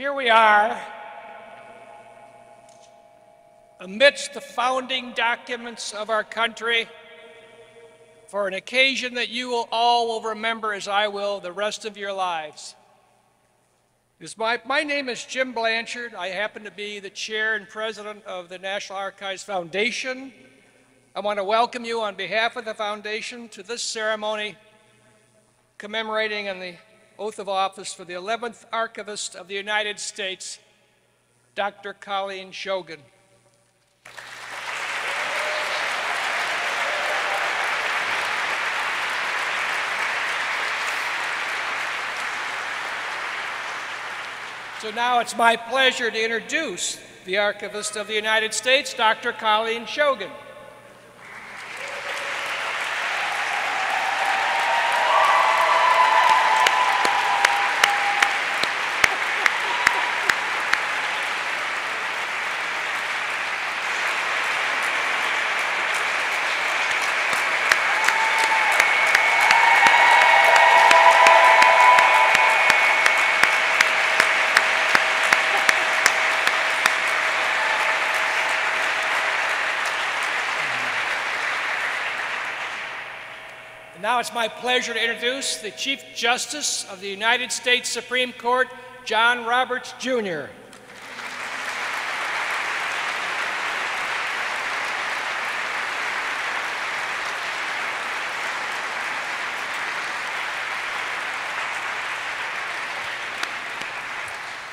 Here we are, amidst the founding documents of our country, for an occasion that you will all will remember as I will the rest of your lives. My, my name is Jim Blanchard. I happen to be the chair and president of the National Archives Foundation. I want to welcome you on behalf of the foundation to this ceremony commemorating in the oath of office for the 11th Archivist of the United States, Dr. Colleen Shogan. So now it's my pleasure to introduce the Archivist of the United States, Dr. Colleen Shogan. It's my pleasure to introduce the Chief Justice of the United States Supreme Court, John Roberts, Jr.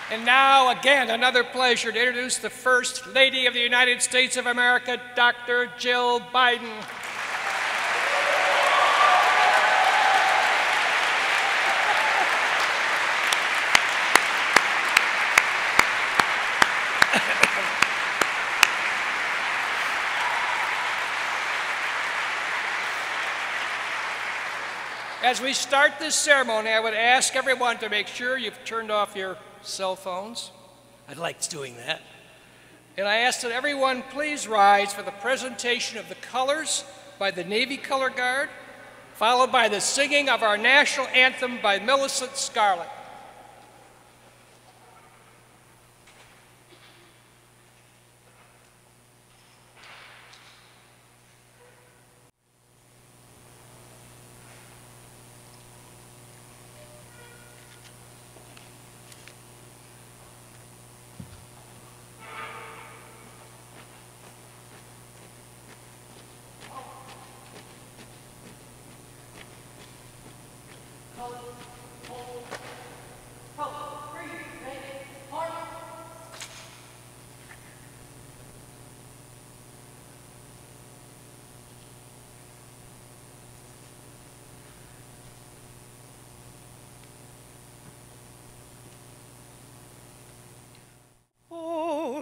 And now, again, another pleasure to introduce the First Lady of the United States of America, Dr. Jill Biden. As we start this ceremony, I would ask everyone to make sure you've turned off your cell phones. I'd like doing that. And I ask that everyone please rise for the presentation of the colors by the Navy Color Guard, followed by the singing of our national anthem by Millicent Scarlett.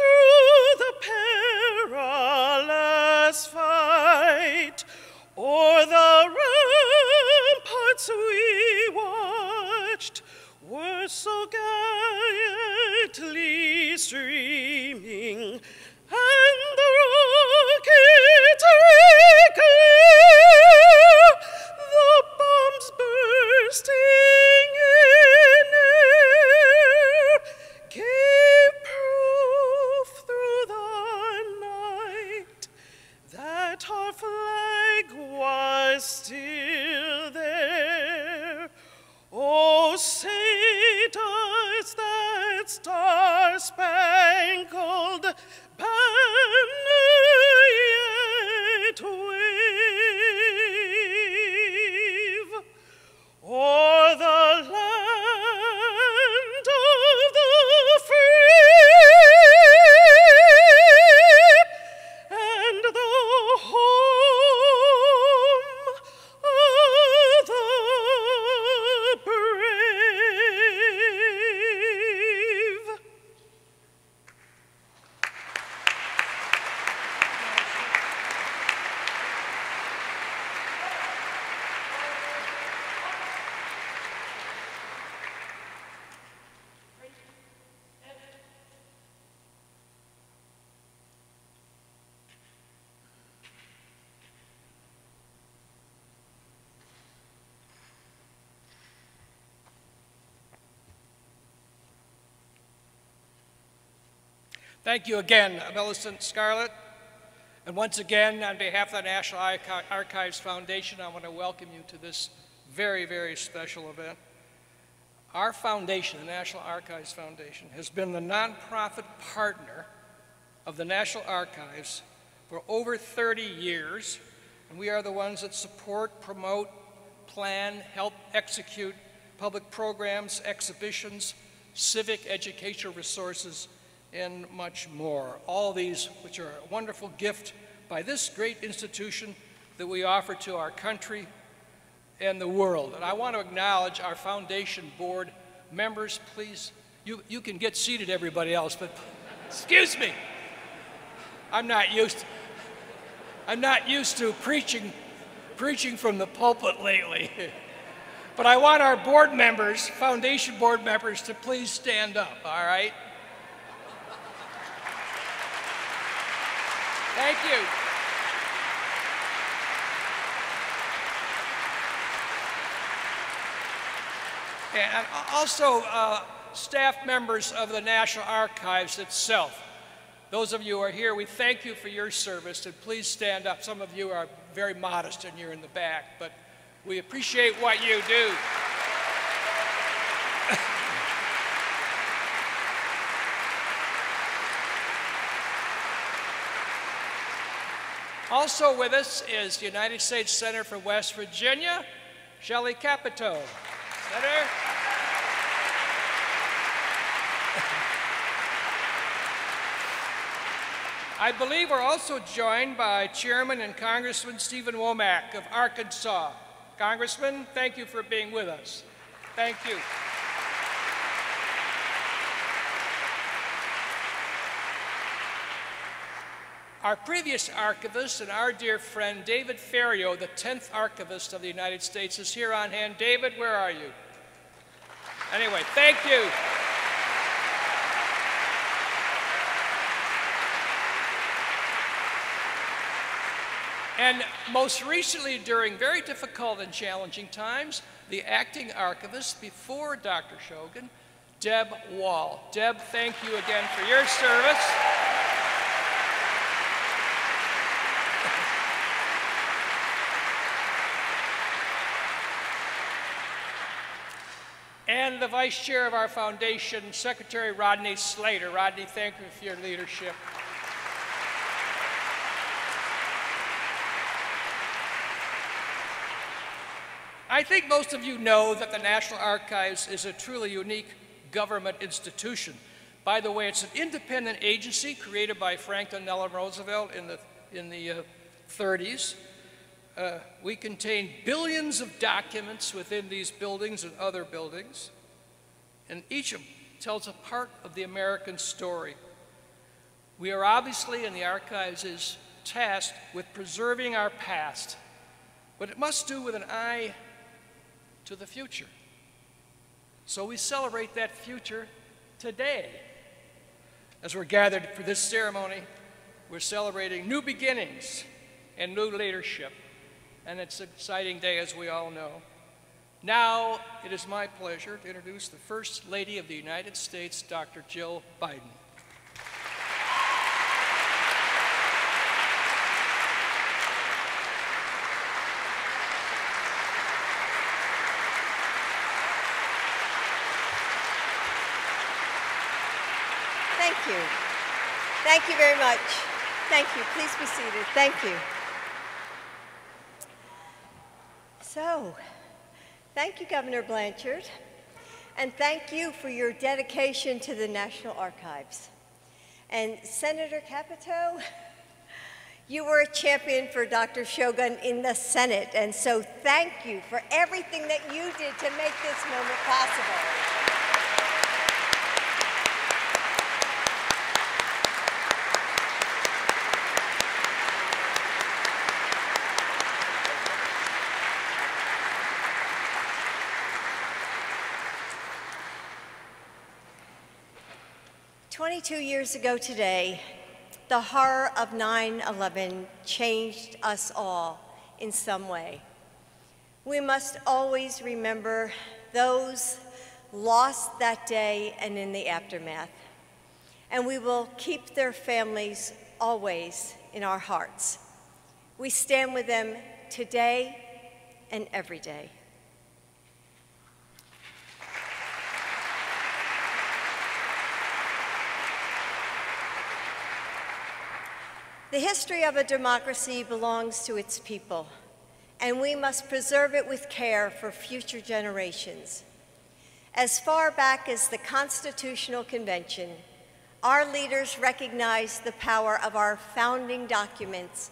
through the perilous fight, o'er the ramparts we watched, were so gallantly streaming, and the rockets was Thank you again, Millicent Scarlett. And once again, on behalf of the National Archives Foundation, I want to welcome you to this very, very special event. Our foundation, the National Archives Foundation, has been the nonprofit partner of the National Archives for over 30 years, and we are the ones that support, promote, plan, help execute public programs, exhibitions, civic educational resources, and much more. All these which are a wonderful gift by this great institution that we offer to our country and the world. And I want to acknowledge our foundation board members. Please, you, you can get seated, everybody else, but excuse me. I'm not used to, I'm not used to preaching, preaching from the pulpit lately. but I want our board members, foundation board members, to please stand up, all right? Thank you. And also uh, staff members of the National Archives itself. Those of you who are here, we thank you for your service, and please stand up. Some of you are very modest and you're in the back, but we appreciate what you do. Also with us is the United States Senator for West Virginia, Shelley Capito. Senator. I believe we're also joined by Chairman and Congressman Stephen Womack of Arkansas. Congressman, thank you for being with us. Thank you. Our previous archivist and our dear friend David Ferriero, the 10th archivist of the United States, is here on hand. David, where are you? Anyway, thank you. And most recently, during very difficult and challenging times, the acting archivist before Dr. Shogan, Deb Wall. Deb, thank you again for your service. And the vice chair of our foundation, Secretary Rodney Slater. Rodney, thank you for your leadership. I think most of you know that the National Archives is a truly unique government institution. By the way, it's an independent agency created by Franklin Delano Roosevelt in the, in the uh, 30s. Uh, we contain billions of documents within these buildings and other buildings, and each of them tells a part of the American story. We are obviously, in the archives, is tasked with preserving our past, but it must do with an eye to the future. So we celebrate that future today. As we're gathered for this ceremony, we're celebrating new beginnings and new leadership and it's an exciting day, as we all know. Now, it is my pleasure to introduce the First Lady of the United States, Dr. Jill Biden. Thank you. Thank you very much. Thank you. Please be seated. Thank you. So, thank you, Governor Blanchard, and thank you for your dedication to the National Archives. And Senator Capito, you were a champion for Dr. Shogan in the Senate, and so thank you for everything that you did to make this moment possible. 22 years ago today, the horror of 9 11 changed us all in some way. We must always remember those lost that day and in the aftermath. and we will keep their families always in our hearts. We stand with them today and every day. The history of a democracy belongs to its people, and we must preserve it with care for future generations. As far back as the Constitutional Convention, our leaders recognized the power of our founding documents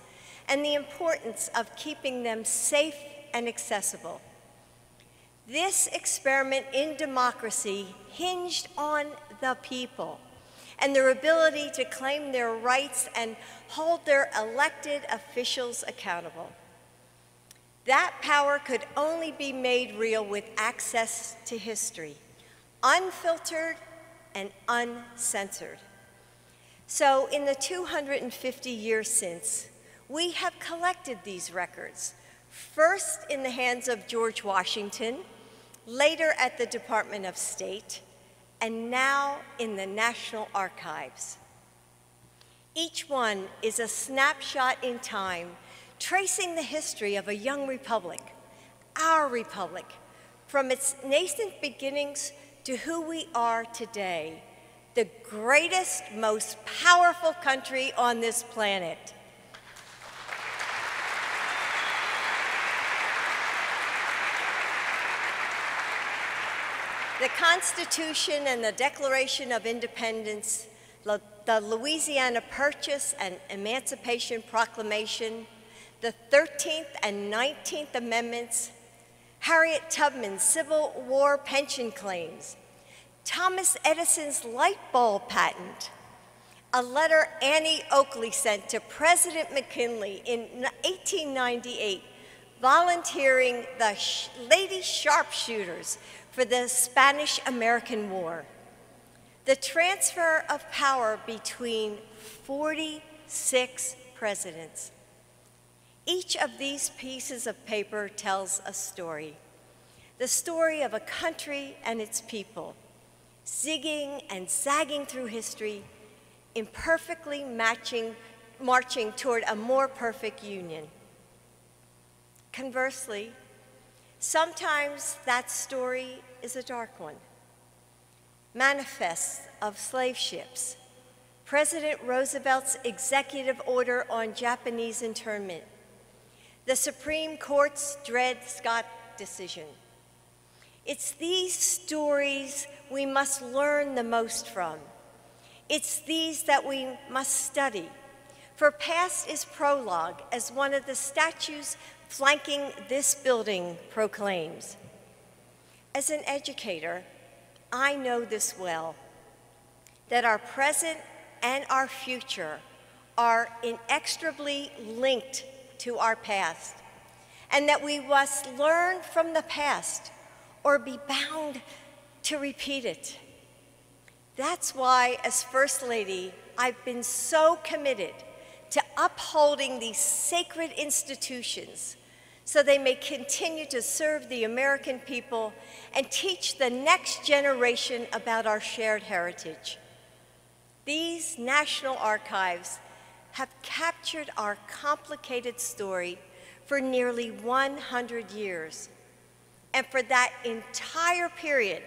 and the importance of keeping them safe and accessible. This experiment in democracy hinged on the people and their ability to claim their rights and hold their elected officials accountable. That power could only be made real with access to history, unfiltered and uncensored. So, in the 250 years since, we have collected these records, first in the hands of George Washington, later at the Department of State, and now in the National Archives. Each one is a snapshot in time tracing the history of a young republic, our republic, from its nascent beginnings to who we are today, the greatest, most powerful country on this planet. The Constitution and the Declaration of Independence, the Louisiana Purchase and Emancipation Proclamation, the 13th and 19th Amendments, Harriet Tubman's Civil War pension claims, Thomas Edison's light bulb patent, a letter Annie Oakley sent to President McKinley in 1898 volunteering the Lady Sharpshooters for the Spanish American War. The transfer of power between 46 presidents. Each of these pieces of paper tells a story. The story of a country and its people, zigging and zagging through history, imperfectly matching, marching toward a more perfect union. Conversely, sometimes that story is a dark one. Manifests of slave ships, President Roosevelt's executive order on Japanese internment, the Supreme Court's Dred Scott decision. It's these stories we must learn the most from. It's these that we must study. For past is prologue, as one of the statues flanking this building proclaims. As an educator, I know this well that our present and our future are inextricably linked to our past, and that we must learn from the past or be bound to repeat it. That's why, as First Lady, I've been so committed to upholding these sacred institutions so they may continue to serve the American people and teach the next generation about our shared heritage. These National Archives have captured our complicated story for nearly 100 years. And for that entire period,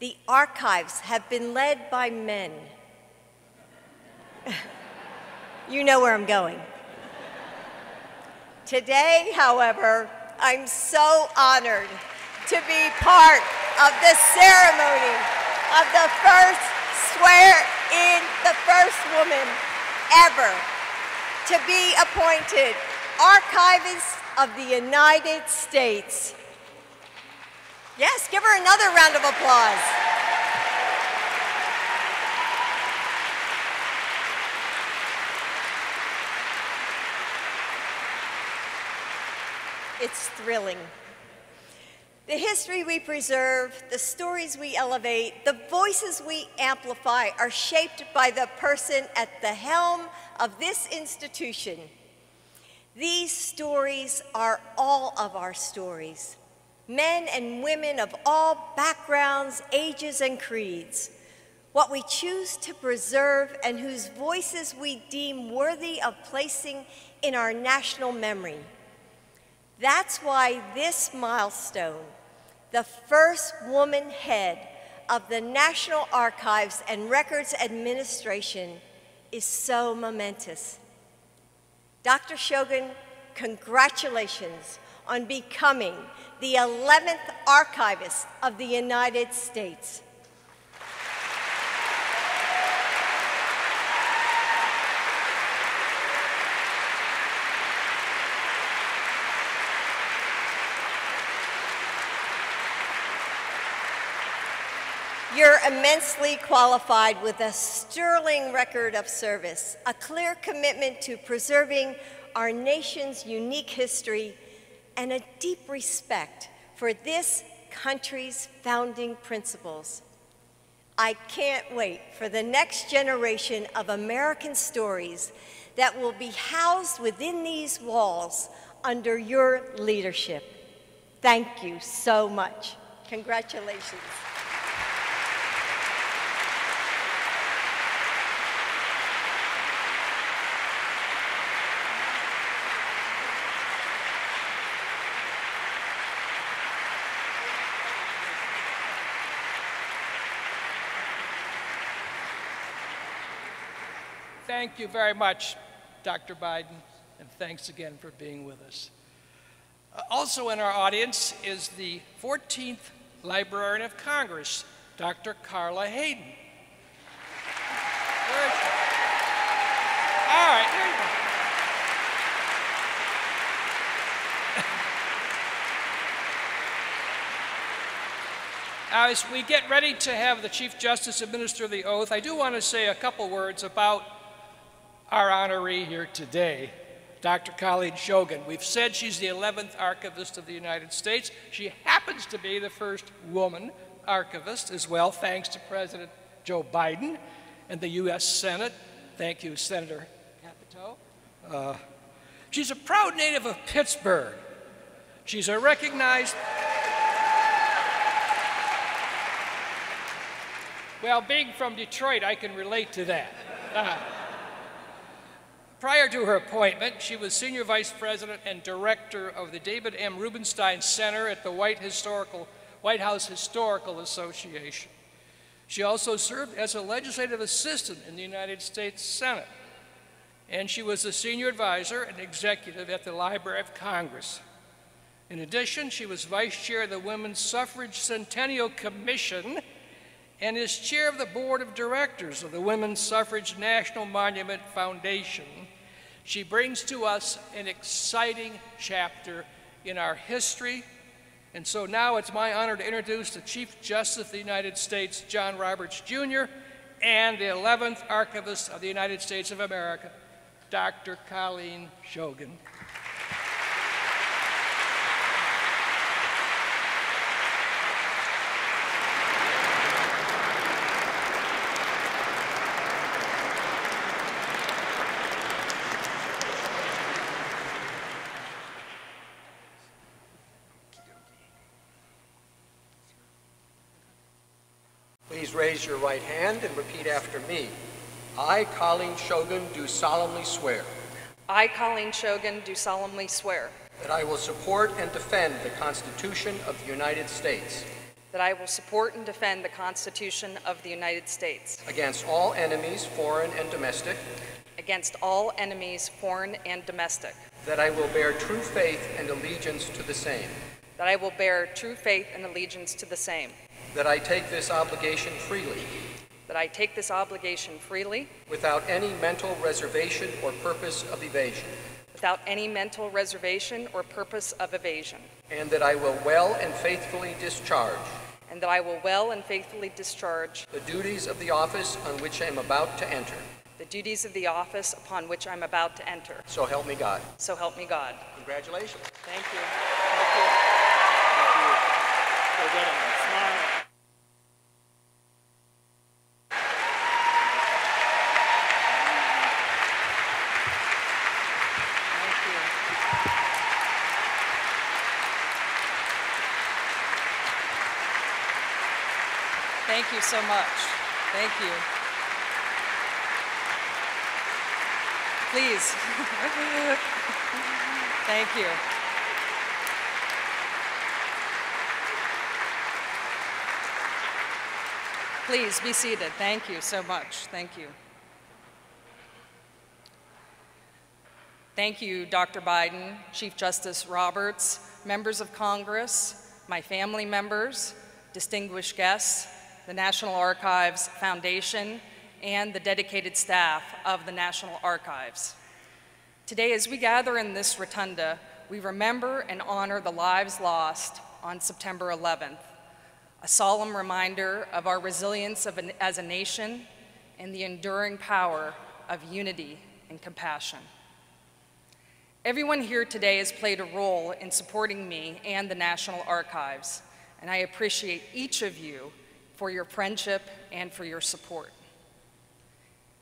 the archives have been led by men. you know where I'm going. Today, however, I'm so honored to be part of the ceremony of the first swear in the first woman ever to be appointed Archivist of the United States. Yes, give her another round of applause. It's thrilling. The history we preserve, the stories we elevate, the voices we amplify are shaped by the person at the helm of this institution. These stories are all of our stories. Men and women of all backgrounds, ages, and creeds. what we choose to preserve, and whose voices we deem worthy of placing in our national memory. That's why this milestone, the first woman head of the National Archives and Records Administration, is so momentous. Dr. Shogan, congratulations on becoming the 11th archivist of the United States. You're immensely qualified with a sterling record of service, a clear commitment to preserving our nation's unique history, and a deep respect for this country's founding principles. I can't wait for the next generation of American stories that will be housed within these walls under your leadership. Thank you so much. Congratulations. Thank you very much, Dr. Biden, and thanks again for being with us. Uh, also in our audience is the 14th Librarian of Congress, Dr. Carla Hayden. All right, here you go. As we get ready to have the Chief Justice administer the oath, I do want to say a couple words about our honoree here today, Dr. Colleen Shogan. We've said she's the 11th archivist of the United States. She happens to be the first woman archivist as well, thanks to President Joe Biden and the U.S. Senate. Thank you, Senator Capito. Uh, she's a proud native of Pittsburgh. She's a recognized Well, being from Detroit, I can relate to that. Uh, prior to her appointment, she was Senior Vice President and Director of the David M. Rubenstein Center at the White, Historical, White House Historical Association. She also served as a legislative assistant in the United States Senate, and she was a senior advisor and executive at the Library of Congress. In addition, she was vice chair of the Women's Suffrage Centennial Commission and is chair of the board of directors of the Women's Suffrage National Monument Foundation. She brings to us an exciting chapter in our history. And so now it's my honor to introduce the Chief Justice of the United States, John Roberts Jr., and the 11th Archivist of the United States of America, Dr. Colleen Shogan. Please raise your right hand and repeat after me. I, Colleen Shogan, do solemnly swear I, Colleen Shogan, do solemnly swear that I will support and defend the Constitution of the United States that I will support and defend the Constitution of the United States against all enemies, foreign and domestic, against all enemies, foreign and domestic, that I will bear true faith and allegiance to the same, that I will bear true faith and allegiance to the same, that I take this obligation freely that I take this obligation freely without any mental reservation or purpose of evasion, without any mental reservation or purpose of evasion, and that I will well and faithfully discharge and that I will well and faithfully discharge the duties of the office on which I am about to enter. the duties of the office upon which I'm about to enter. So help me God. So help me God. Congratulations. Thank you. Thank you. Thank you. Thank you so much. Thank you. Please. Thank you. Please be seated. Thank you so much. Thank you. Thank you, Dr. Biden, Chief Justice Roberts, members of Congress, my family members, distinguished guests, the National Archives Foundation, and the dedicated staff of the National Archives. Today, as we gather in this rotunda, we remember and honor the lives lost on September 11th, a solemn reminder of our resilience of an, as a nation and the enduring power of unity and compassion. Everyone here today has played a role in supporting me and the National Archives, and I appreciate each of you for your friendship and for your support.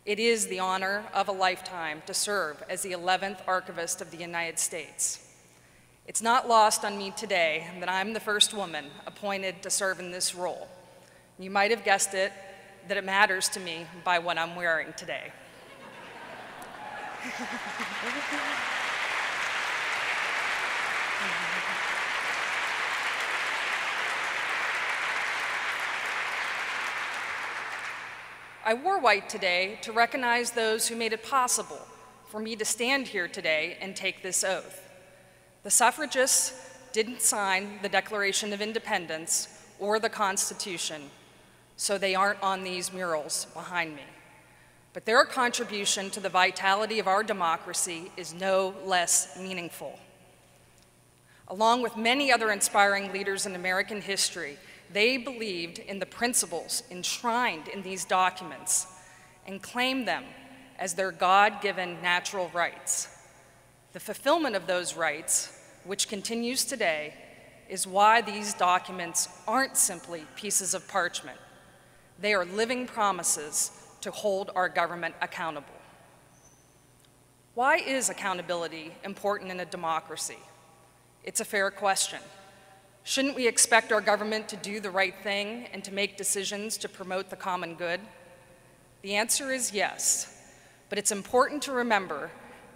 It is the honor of a lifetime to serve as the 11th Archivist of the United States. It's not lost on me today that I'm the first woman appointed to serve in this role. You might have guessed it, that it matters to me by what I'm wearing today. I wore white today to recognize those who made it possible for me to stand here today and take this oath. The suffragists didn't sign the Declaration of Independence or the Constitution, so they aren't on these murals behind me. But their contribution to the vitality of our democracy is no less meaningful. Along with many other inspiring leaders in American history, they believed in the principles enshrined in these documents and claimed them as their God given natural rights. The fulfillment of those rights, which continues today, is why these documents aren't simply pieces of parchment. They are living promises to hold our government accountable. Why is accountability important in a democracy? It's a fair question. Shouldn't we expect our government to do the right thing and to make decisions to promote the common good? The answer is yes, but it's important to remember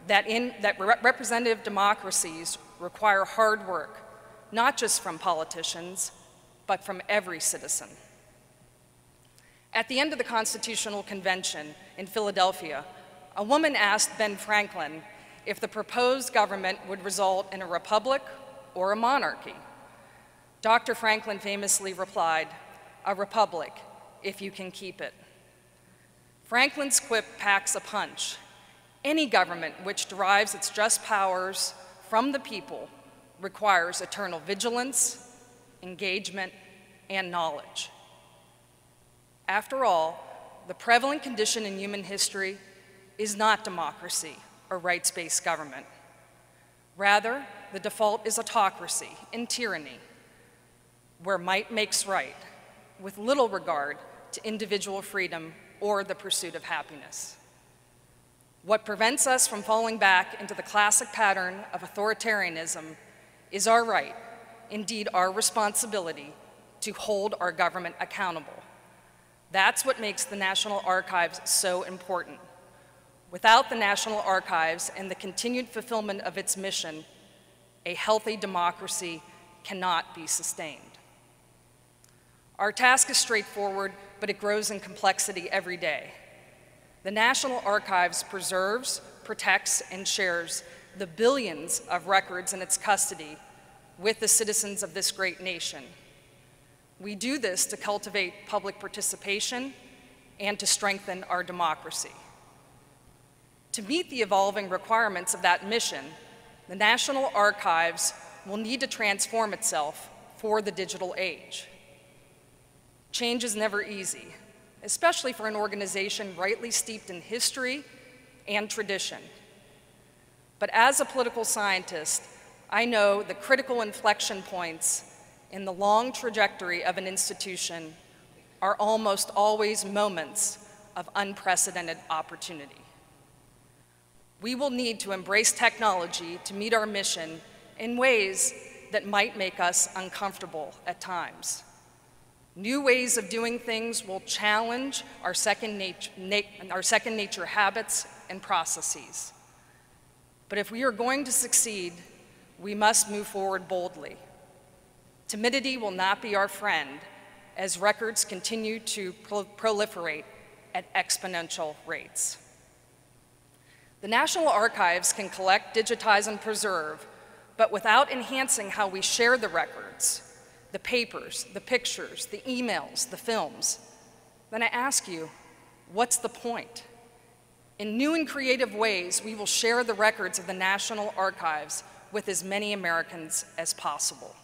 that, in, that re representative democracies require hard work, not just from politicians, but from every citizen. At the end of the Constitutional Convention in Philadelphia, a woman asked Ben Franklin if the proposed government would result in a republic or a monarchy. Dr. Franklin famously replied, A republic, if you can keep it. Franklin's quip packs a punch. Any government which derives its just powers from the people requires eternal vigilance, engagement, and knowledge. After all, the prevalent condition in human history is not democracy or rights based government. Rather, the default is autocracy and tyranny where might makes right, with little regard to individual freedom or the pursuit of happiness. What prevents us from falling back into the classic pattern of authoritarianism is our right, indeed our responsibility, to hold our government accountable. That's what makes the National Archives so important. Without the National Archives and the continued fulfillment of its mission, a healthy democracy cannot be sustained. Our task is straightforward, but it grows in complexity every day. The National Archives preserves, protects, and shares the billions of records in its custody with the citizens of this great nation. We do this to cultivate public participation and to strengthen our democracy. To meet the evolving requirements of that mission, the National Archives will need to transform itself for the digital age. Change is never easy, especially for an organization rightly steeped in history and tradition. But as a political scientist, I know the critical inflection points in the long trajectory of an institution are almost always moments of unprecedented opportunity. We will need to embrace technology to meet our mission in ways that might make us uncomfortable at times. New ways of doing things will challenge our second, nat our second nature habits and processes. But if we are going to succeed, we must move forward boldly. Timidity will not be our friend as records continue to pro proliferate at exponential rates. The National Archives can collect, digitize, and preserve, but without enhancing how we share the records, the papers, the pictures, the emails, the films, then I ask you, what's the point? In new and creative ways, we will share the records of the National Archives with as many Americans as possible.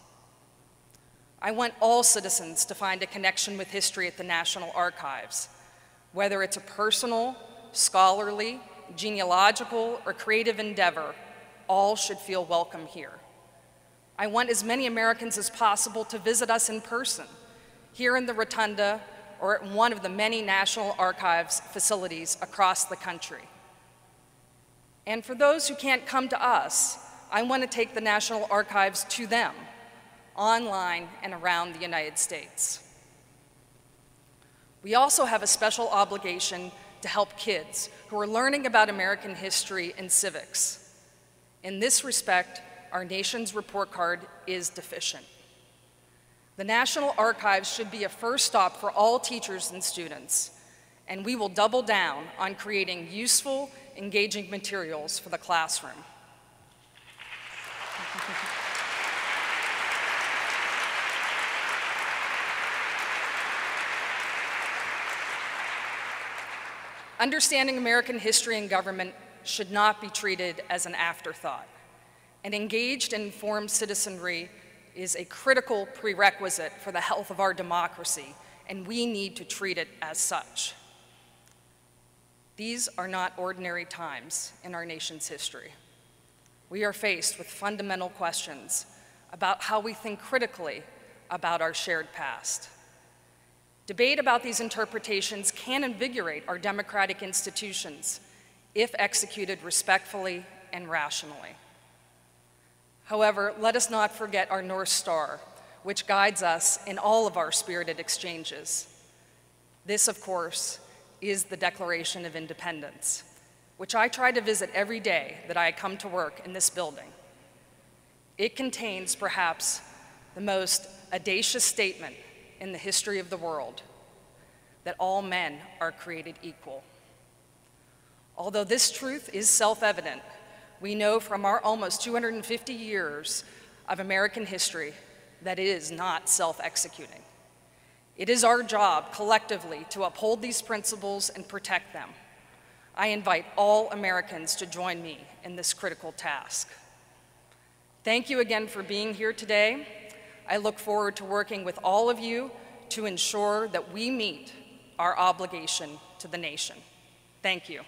I want all citizens to find a connection with history at the National Archives, whether it's a personal, scholarly, genealogical, or creative endeavor, all should feel welcome here. I want as many Americans as possible to visit us in person, here in the Rotunda or at one of the many National Archives facilities across the country. And for those who can't come to us, I want to take the National Archives to them, online and around the United States. We also have a special obligation to help kids who are learning about American history and civics. In this respect, our nation's report card is deficient. The National Archives should be a first stop for all teachers and students, and we will double down on creating useful, engaging materials for the classroom. Understanding American history and government should not be treated as an afterthought. An engaged and informed citizenry is a critical prerequisite for the health of our democracy, and we need to treat it as such. These are not ordinary times in our nation's history. We are faced with fundamental questions about how we think critically about our shared past. Debate about these interpretations can invigorate our democratic institutions if executed respectfully and rationally. However, let us not forget our North Star, which guides us in all of our spirited exchanges. This, of course, is the Declaration of Independence, which I try to visit every day that I come to work in this building. It contains perhaps the most audacious statement in the history of the world, that all men are created equal. Although this truth is self-evident, we know from our almost 250 years of American history that it is not self-executing. It is our job collectively to uphold these principles and protect them. I invite all Americans to join me in this critical task. Thank you again for being here today. I look forward to working with all of you to ensure that we meet our obligation to the nation. Thank you.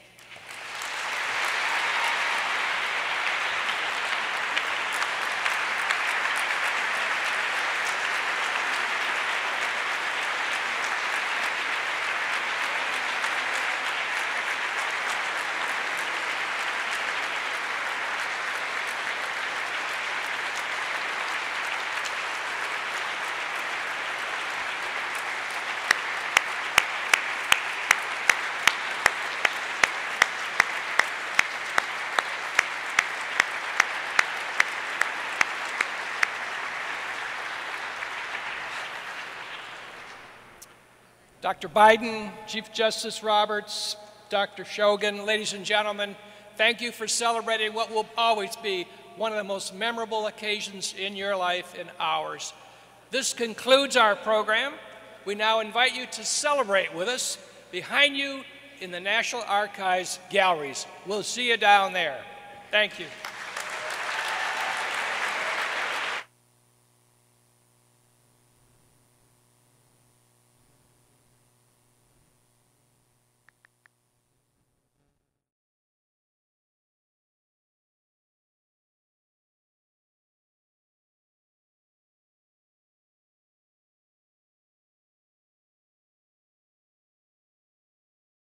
Dr. Biden, Chief Justice Roberts, Dr. Shogan, ladies and gentlemen, thank you for celebrating what will always be one of the most memorable occasions in your life and ours. This concludes our program. We now invite you to celebrate with us behind you in the National Archives galleries. We'll see you down there. Thank you.